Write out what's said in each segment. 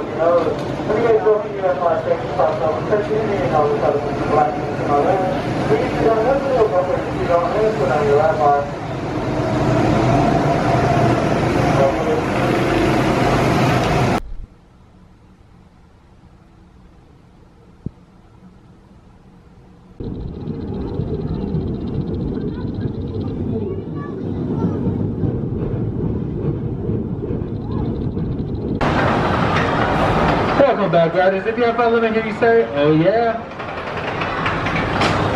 Thank you. Welcome back, riders. If you have fun, me hear you say, oh yeah.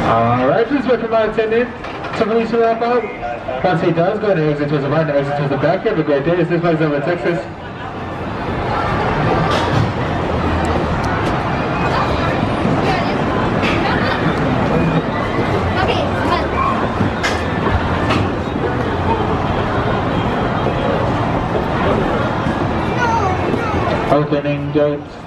Alright, please welcome my attendant to release your wrap out. Once he does, go ahead and exit towards the right and exit towards the back. Have a great day. This is Over Texas. Okay, fun. Opening gates.